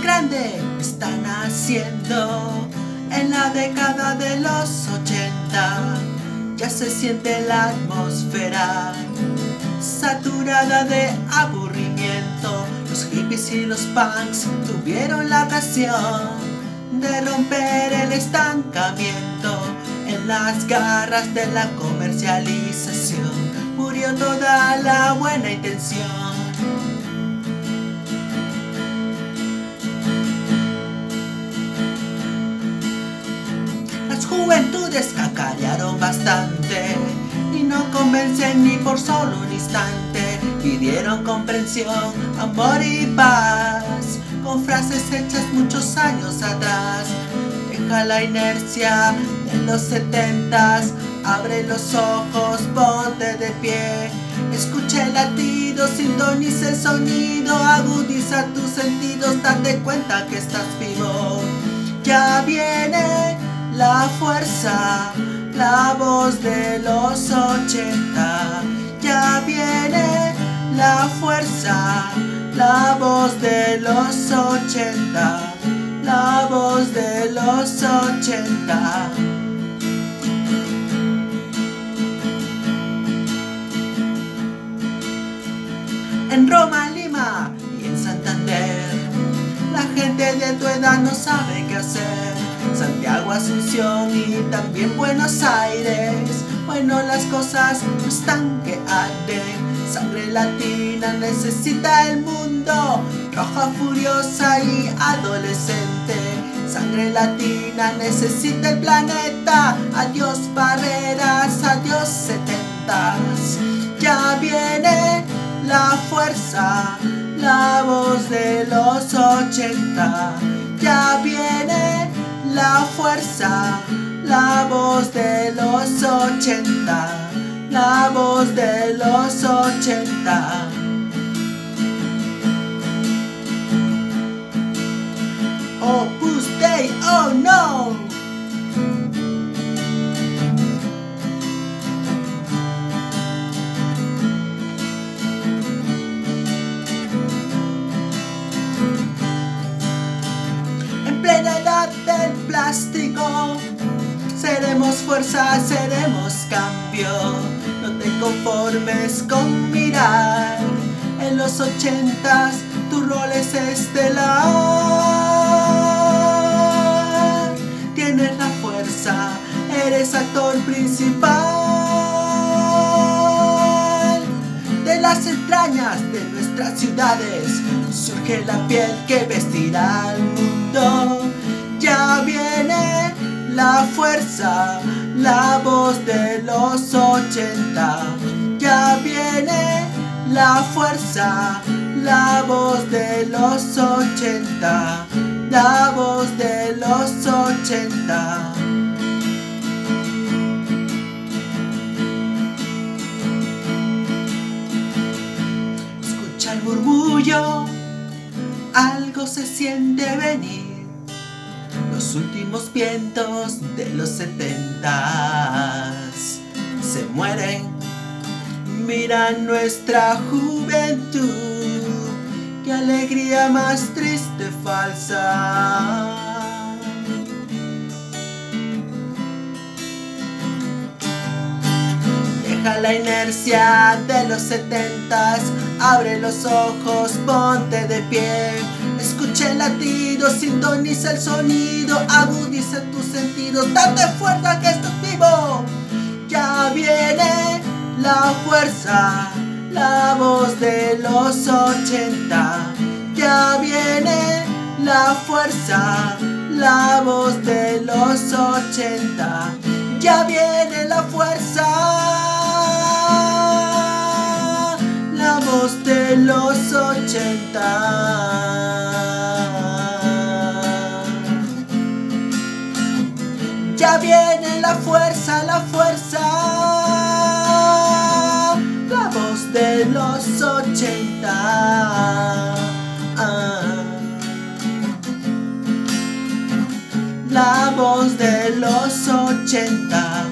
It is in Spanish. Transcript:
grande están haciendo en la década de los 80. Ya se siente la atmósfera saturada de aburrimiento. Los hippies y los punks tuvieron la ocasión de romper el estancamiento en las garras de la comercialización. Murió toda la buena intención. Juventudes cacarearon bastante y no convencen ni por solo un instante. Pidieron comprensión, amor y paz con frases hechas muchos años atrás. Deja la inercia de los setentas, abre los ojos, ponte de pie. Escucha el latido, sintoniza el sonido, agudiza tus sentidos, date cuenta que estás vivo. Ya viene la fuerza, la voz de los ochenta. Ya viene la fuerza, la voz de los ochenta. La voz de los ochenta. En Roma, Asunción y también Buenos Aires. Bueno, las cosas están que arden. Sangre latina necesita el mundo, roja furiosa y adolescente. Sangre latina necesita el planeta. Adiós barreras, adiós setentas. Ya viene la fuerza, la voz de los ochenta. la voz de los 80. Opus Dei, oh no. En plena edad del plástico, seremos fuerzas no te conformes con mirar. En los ochentas tu rol es estelar. Tienes la fuerza, eres actor principal. De las entrañas de nuestras ciudades surge la piel que vestirá al mundo. Ya viene la fuerza, la voz de los ochenta. Ya viene la fuerza, la voz de los ochenta. La voz de los ochenta. Escucha el murmullo, algo se siente venir. Los últimos vientos de los setentas se mueren. Mira nuestra juventud, qué alegría más triste falsa. Deja la inercia de los setentas, abre los ojos, ponte de pie. Escucha el latido, sintoniza el sonido, agudiza tus sentidos, date fuerza que estás vivo. Ya viene la fuerza, la voz de los ochenta. Ya viene la fuerza, la voz de los ochenta. Ya viene la fuerza, Ya viene la fuerza, la fuerza, la voz de los ochenta. La voz de los ochenta.